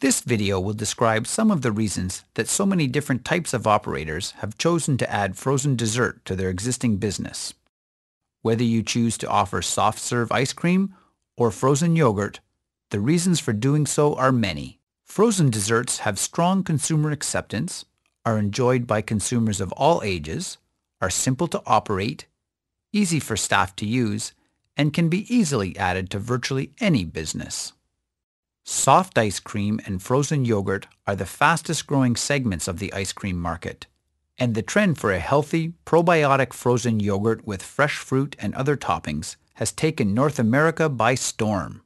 This video will describe some of the reasons that so many different types of operators have chosen to add frozen dessert to their existing business. Whether you choose to offer soft serve ice cream or frozen yogurt, the reasons for doing so are many. Frozen desserts have strong consumer acceptance, are enjoyed by consumers of all ages, are simple to operate, easy for staff to use, and can be easily added to virtually any business. Soft ice cream and frozen yogurt are the fastest growing segments of the ice cream market, and the trend for a healthy, probiotic frozen yogurt with fresh fruit and other toppings has taken North America by storm.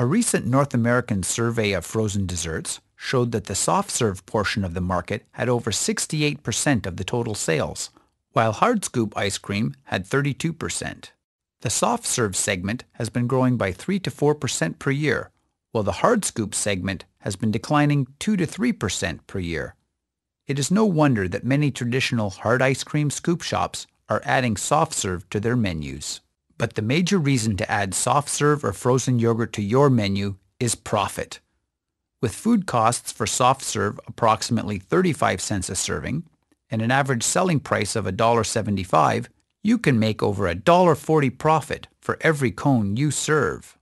A recent North American survey of frozen desserts showed that the soft serve portion of the market had over 68% of the total sales, while hard scoop ice cream had 32%. The soft serve segment has been growing by 3 to 4% per year, while the hard scoop segment has been declining 2 to 3% per year. It is no wonder that many traditional hard ice cream scoop shops are adding soft serve to their menus. But the major reason to add soft serve or frozen yogurt to your menu is profit. With food costs for soft serve approximately 35 cents a serving and an average selling price of $1.75, you can make over a $1.40 profit for every cone you serve.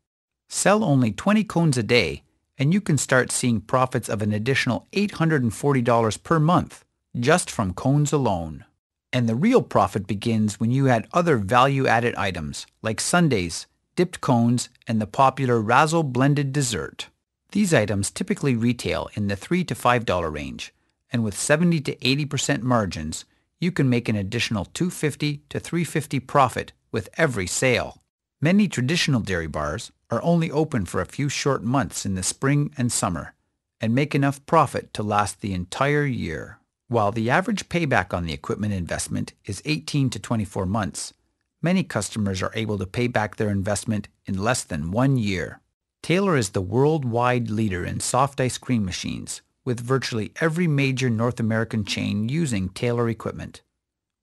Sell only 20 cones a day and you can start seeing profits of an additional $840 per month just from cones alone. And the real profit begins when you add other value-added items like sundaes, dipped cones, and the popular Razzle blended dessert. These items typically retail in the 3 to $5 range, and with 70 to 80% margins, you can make an additional 250 to 350 profit with every sale. Many traditional dairy bars are only open for a few short months in the spring and summer and make enough profit to last the entire year. While the average payback on the equipment investment is 18 to 24 months, many customers are able to pay back their investment in less than one year. Taylor is the worldwide leader in soft ice cream machines, with virtually every major North American chain using Taylor equipment.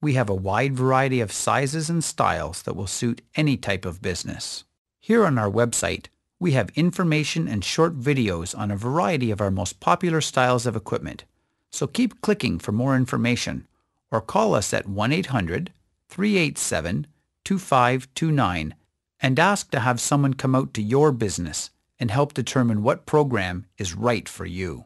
We have a wide variety of sizes and styles that will suit any type of business. Here on our website, we have information and short videos on a variety of our most popular styles of equipment. So keep clicking for more information or call us at 1-800-387-2529 and ask to have someone come out to your business and help determine what program is right for you.